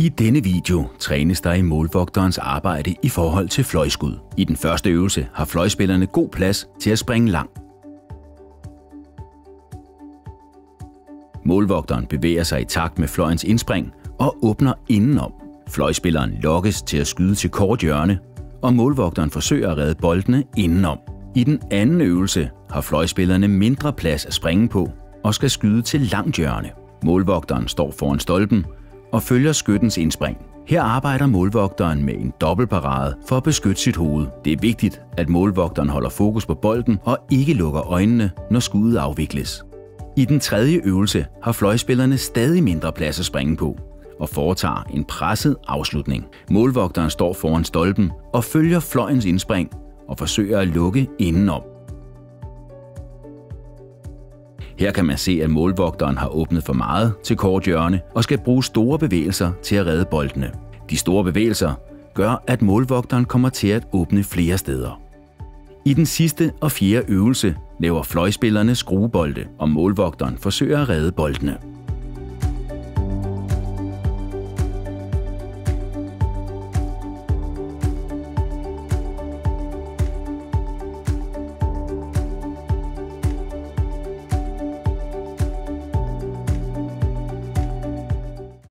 I denne video trænes der i målvogterens arbejde i forhold til fløjskud. I den første øvelse har fløjspillerne god plads til at springe lang. Målvogteren bevæger sig i takt med fløjens indspring og åbner indenom. Fløjspilleren lokkes til at skyde til kort hjørne, og målvogteren forsøger at redde boldene indenom. I den anden øvelse har fløjspillerne mindre plads at springe på og skal skyde til langt hjørne. Målvogteren står foran stolpen og følger skyttens indspring. Her arbejder målvogteren med en dobbeltparade for at beskytte sit hoved. Det er vigtigt, at målvogteren holder fokus på bolden og ikke lukker øjnene, når skuddet afvikles. I den tredje øvelse har fløjspillerne stadig mindre plads at springe på og foretager en presset afslutning. Målvogteren står foran stolpen og følger fløjens indspring og forsøger at lukke indenom. Her kan man se, at målvogteren har åbnet for meget til kort hjørne og skal bruge store bevægelser til at redde boldene. De store bevægelser gør, at målvogteren kommer til at åbne flere steder. I den sidste og fjerde øvelse laver fløjspillerne skruebolde, og målvogteren forsøger at redde boldene.